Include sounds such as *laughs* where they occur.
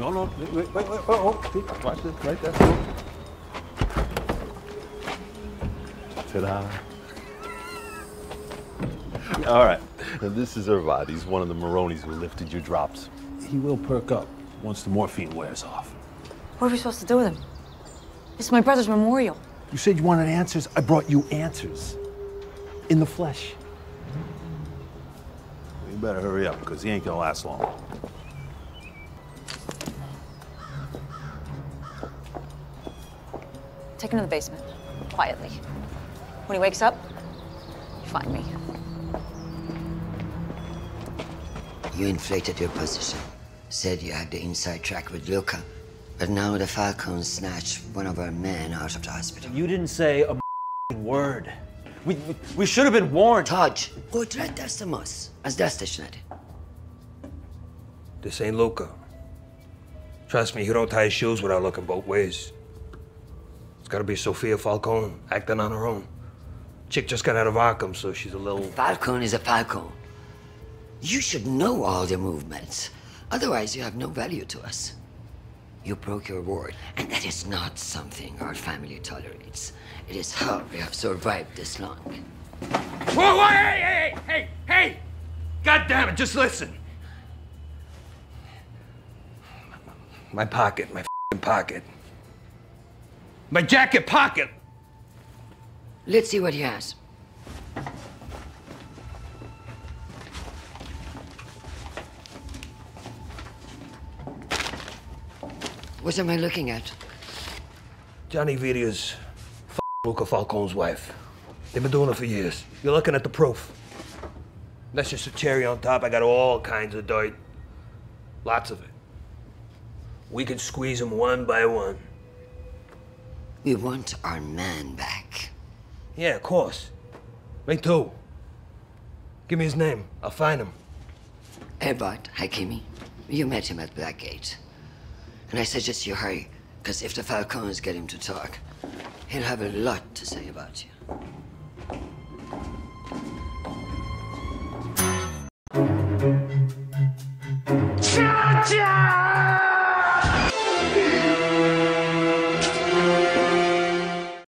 No, no, wait, wait, wait, wait. Oh, oh, see, watch this, right there. Ta-da. *laughs* All right, now this is Irvad. He's one of the Maronis who lifted your drops. He will perk up once the morphine wears off. What are we supposed to do with him? It's my brother's memorial. You said you wanted answers. I brought you answers. In the flesh. You better hurry up, because he ain't gonna last long. Take him to the basement, quietly. When he wakes up, you find me. You inflated your position. Said you had the inside track with Luca. But now the Falcones snatched one of our men out of the hospital. You didn't say a word. We, we, should have been warned. Taj, portretestamos. As desteshned. This ain't Luca. Trust me, he don't tie his shoes without looking both ways. It's gotta be Sofia Falcone acting on her own. Chick just got out of Arkham, so she's a little. Falcone is a Falcone. You should know all their movements. Otherwise, you have no value to us. You broke your word, and that is not something our family tolerates. It is how we have survived this long. Whoa, whoa, hey, hey, hey, hey, hey! God damn it, just listen. My pocket, my fing pocket. My jacket pocket! Let's see what he has. What am I looking at? Johnny Viti's f- Luca Falcone's wife. They've been doing it for years. You're looking at the proof. That's just a cherry on top. I got all kinds of dirt. Lots of it. We can squeeze them one by one. We want our man back. Yeah, of course. Me too. Give me his name. I'll find him. Erbert Hakimi. You met him at Blackgate. And I suggest you hurry, because if the Falcones get him to talk, he'll have a lot to say about you.